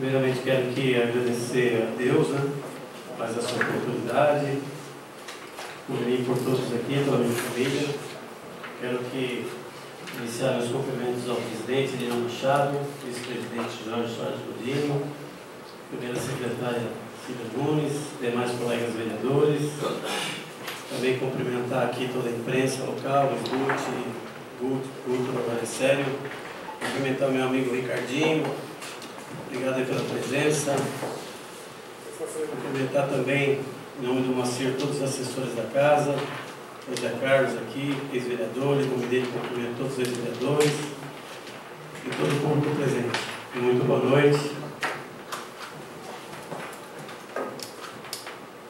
Primeiramente quero aqui agradecer a Deus, né? Mais a sua oportunidade, por mim, por todos aqui, pela minha família. Quero que iniciar meus cumprimentos ao presidente Leão Machado, vice-presidente Jorge Soares Godinho, primeira secretária Cida Nunes, demais colegas vereadores. Também cumprimentar aqui toda a imprensa local, o Guti, Guto, Guto, é sério. Cumprimentar o meu amigo Ricardinho, obrigado pela presença. Cumprimentar também, em nome do Macir, todos os assessores da casa, o Zé Carlos aqui, ex-vereador, em nome dele cumprimento todos os ex-vereadores e todo o público presente. Muito boa noite.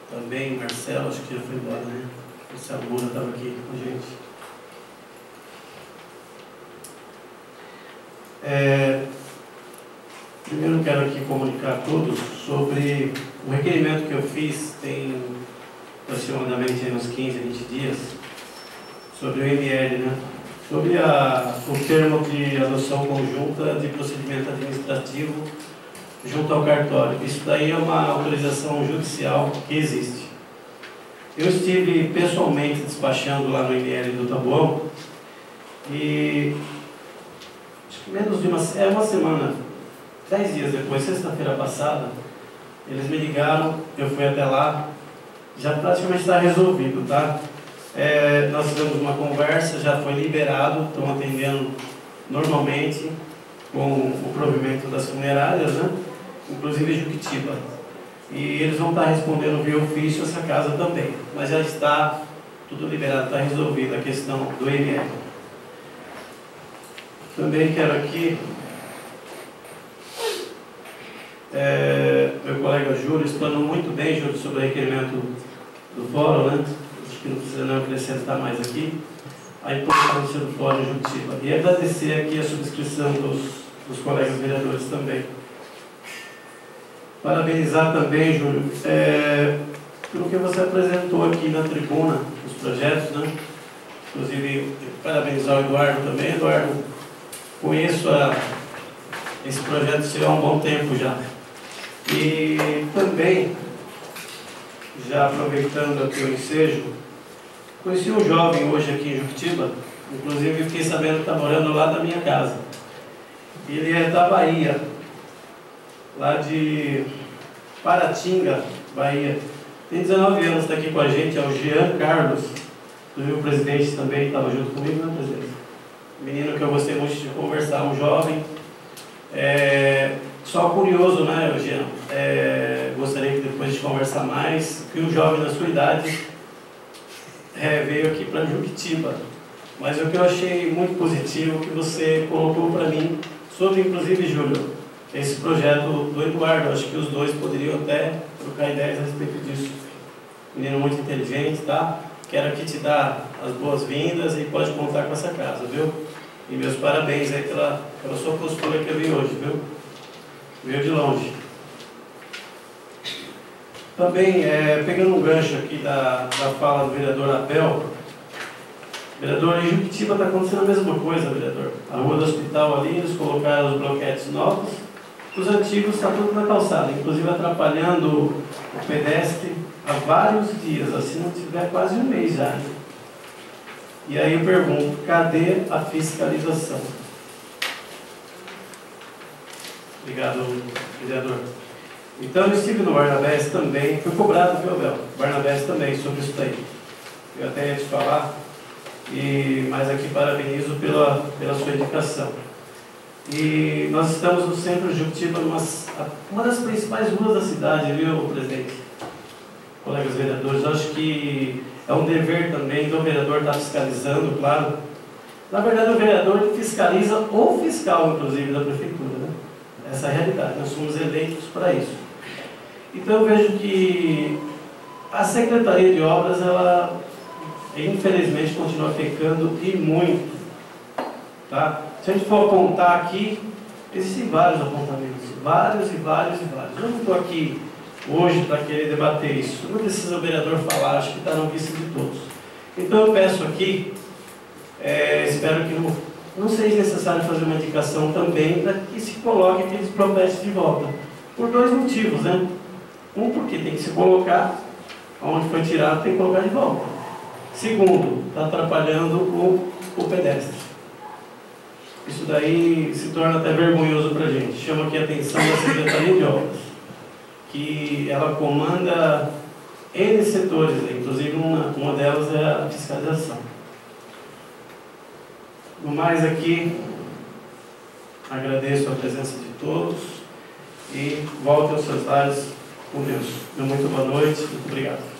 Também Marcelo, acho que já foi embora, né? Marcelo Moura estava aqui com a gente. É, quero aqui comunicar a todos sobre o requerimento que eu fiz tem aproximadamente uns 15, 20 dias sobre o ML, né? sobre a, o termo de adoção conjunta de procedimento administrativo junto ao cartório. Isso daí é uma autorização judicial que existe. Eu estive pessoalmente despachando lá no ML do Taboão e acho que menos de uma, é uma semana, dez dias depois, sexta-feira passada, eles me ligaram, eu fui até lá, já praticamente está resolvido, tá? É, nós tivemos uma conversa, já foi liberado, estão atendendo normalmente com o provimento das funerárias, né? inclusive Juquitiba. E eles vão estar respondendo via ofício essa casa também, mas já está tudo liberado, está resolvida a questão do IML. Também quero aqui é, meu colega Júlio explanou muito bem, Júlio, sobre o requerimento do fórum, né? Acho que não precisa não acrescentar mais aqui. A importância do fórum Jutiba. E agradecer aqui a subscrição dos, dos colegas vereadores também. Parabenizar também, Júlio, é, pelo que você apresentou aqui na tribuna, os projetos, né? Inclusive, parabenizar o Eduardo também. Eduardo, conheço a, esse projeto seu há um bom tempo já. E também, já aproveitando aqui o ensejo, conheci um jovem hoje aqui em Juquitiba, inclusive fiquei sabendo que está morando lá na minha casa. Ele é da Bahia, lá de Paratinga, Bahia. Tem 19 anos, está aqui com a gente, é o Jean Carlos. Inclusive o presidente também estava junto comigo, né, presidente? Menino que eu gostei muito de conversar, um jovem. É, só curioso, né, Jean? É, gostaria que depois de conversar mais, que um jovem da sua idade é, veio aqui para Juquitiba. Mas o que eu achei muito positivo que você colocou para mim, sobre inclusive, Júlio, esse projeto do Eduardo. Acho que os dois poderiam até trocar ideias a respeito disso. Menino muito inteligente, tá? Quero aqui te dar as boas-vindas e pode contar com essa casa, viu? E meus parabéns aí pela, pela sua postura que eu vi hoje, viu? Veio de longe. Também, é, pegando um gancho aqui da, da fala do vereador Abel, vereador, em Juquitiba está acontecendo a mesma coisa, vereador. A rua do hospital ali, eles colocaram os bloquetes novos, os antigos está tudo na calçada, inclusive atrapalhando o pedestre há vários dias, assim não tiver quase um mês já. Né? E aí eu pergunto, cadê a fiscalização? Obrigado, vereador. Então eu estive no Barnabés também, fui cobrado, viu, Abel? Barnabés também, sobre isso daí. Eu até ia te falar, e, mas aqui parabenizo pela, pela sua indicação. E nós estamos no centro de Juctiba, uma das principais ruas da cidade, viu, presidente? Colegas vereadores, acho que é um dever também do vereador estar fiscalizando, claro. Na verdade, o vereador fiscaliza o fiscal, inclusive, da prefeitura, né? Essa realidade, nós somos eleitos para isso. Então eu vejo que a Secretaria de Obras, ela infelizmente continua pecando e muito. Tá? Se a gente for apontar aqui, existem vários apontamentos, vários e vários e vários. Eu não estou aqui hoje para querer debater isso. Não precisa o vereador falar, acho que está na vista de todos. Então eu peço aqui, é, espero que não não seja necessário fazer uma indicação também para que se coloque aqueles protestos de volta. por dois motivos, né? Um, porque tem que se colocar onde foi tirado, tem que colocar de volta. Segundo, está atrapalhando o, o pedestre. Isso daí se torna até vergonhoso para a gente. Chama aqui a atenção da Secretaria de Obras, que ela comanda N setores, inclusive uma, uma delas é a fiscalização. No mais aqui, agradeço a presença de todos e volte aos seus lares com Deus. Muito boa noite, muito obrigado.